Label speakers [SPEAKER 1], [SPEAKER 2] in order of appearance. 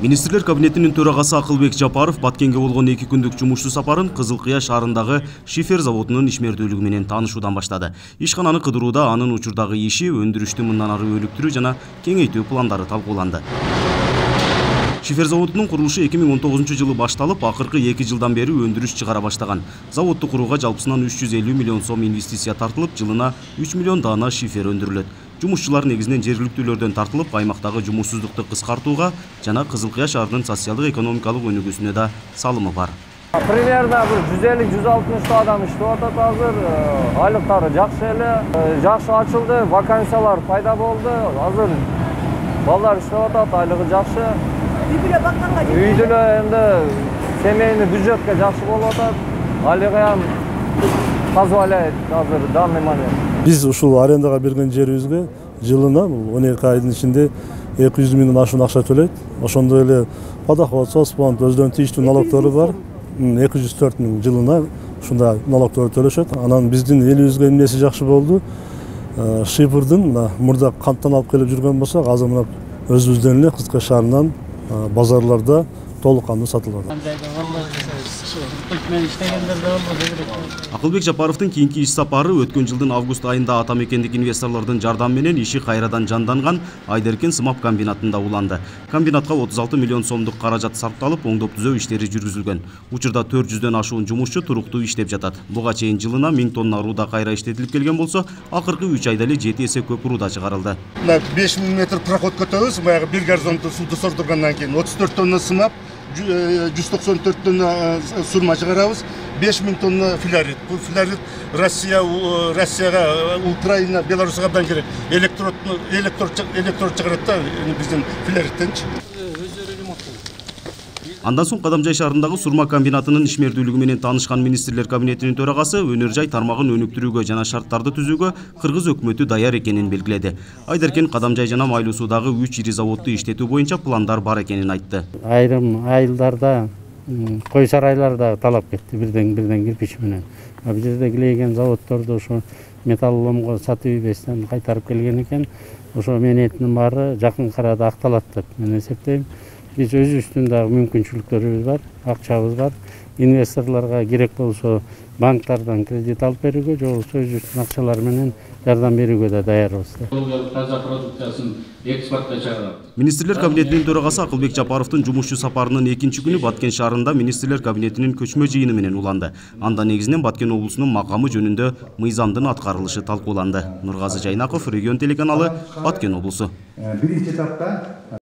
[SPEAKER 1] министрлер кабинетинин төрагасы акылбек жапаров баткенге болгон эки күндүк жумушчу сапарын кызыл кыя шифер заводунун ишмердүүлүгү менен таанышуудан баштады. Ишкананы кыдырууда анын учурдагы иши өндүрүштү мындан ары өнүктүрүү жана кеңейтүү пландары талкууланды. Шифер заводунун курулушу 2019 жылы башталып акыркы эки жылдан бери өндүрүш чыгара баштаган. Заводду курууга жалпысынан 350 миллион сом инвестиция тартылып жылына 3 миллион даана шифер өндүрүлөт. Жумушчулар негизинен жергиликтүүлөрдөн тартылып аймактагы жумушсуздукту кыскартууга жана кызыл кыя шаарынын социалдык экономикалык өнүгүүсүнө да салымы бар.
[SPEAKER 2] Примерно бир жүз элүү жүз алтымыштоо адам иштеп атат азыр айлыктары жакшы эле жакшы ачылды вакансиялар пайда болду азыр балдар иштеп атат айлыгы жакшы
[SPEAKER 3] үй бүлө бакканга
[SPEAKER 2] эле эми семейный бюджетке жакшы болуп атат айлыгы позволяет азыр данный момент.
[SPEAKER 4] Биз ушул арендага берген жерибизге жылына бул он эки айдын ичинде эки жүз миңден ашуун акча төлөйт ошондой эле подоход соцфонд өздөрүнүн тийиштүү налогтору бар. Эки жүз төрт миң жылына ушундай налогторду төлөшөт. Анан биздин элибизге эмнеси жакшы болду? Шифрдын мына мурда канттан алып келип жүргөн болсок азыр мына өзүбүздөн эле кызылкая шаарынан базарларда толук кандуу сатылып атат
[SPEAKER 1] акылбек жапаровдун кийинки иш сапары өткөн жылдын август айында ата мекендик инвесторлордун жардамы менен иши кайрадан жанданган айдеркен сымап комбинатында уланды. Комбинатка отуз алты миллион сомдук каражат сарпталып оңдоп түзөө иштери жүргүзүлгөн учурда төрт жүздөн ашуун жумушчу туруктуу иштеп жатат буга чейин жылына миң тонна рууда кайра иштетилип келген болсо акыркы үч айда эле жети эсе көп рууда чыгарылды
[SPEAKER 5] мына беш миң метр проход көтөбүз баягы бир горизонтту сууду сордургандан кийин отуз төрт тонна сымап жүз токсон төрт тонна сурма чыгарабыз беш миң тонна филарит бул филарит россия россияга украина беларусьга абдан керек электрод электрод чыгарат да биздин филариттенчи
[SPEAKER 1] андан соң кадамжай шаарындагы сурма комбинатынын ишмердүүлүгү менен таанышкан министрлер кабинетинин төрагасы өнөр жай тармагын өнүктүрүүгө жана шарттарды түзүүгө кыргыз өкмөтү даяр экенин белгиледи айдеркен кадамжай жана майлуу суудагы үч ири заводду иштетүү боюнча пландар бар экенин айтты.
[SPEAKER 6] Айрым айылдарда кой сарайлар да талап кетти бирден бирден кирпич менен бул жерде килейген заводдорду ушу металлоломго сатып ийбестен кайтарып келген экен ошо мээнетинин баары жакынкы арада акталат деп мен эсептейм биз өзүбүздүн дагы мүмкүнчүлүктөрүбүз бар акчабыз бар инвесторлорго керек болсо банктардан кредит алып берүүгө же болбосо өзүбүздүн акчалар менен жардам берүүгө да даярбыз
[SPEAKER 7] таза продукциясын экспортко чыгарат
[SPEAKER 1] министрлер кабинетинин төрагасы акылбек жапаровдун жумушчу сапарынын экинчи күнү баткен шаарында министрлер кабинетинин көчмө жыйыны менен уланды анда негизинен баткен облусунун макамы жөнүндө мыйзамдын аткарылышы талкууланды нургазы жайнаков регион телеканалы баткен облусу
[SPEAKER 8] биринчи этапта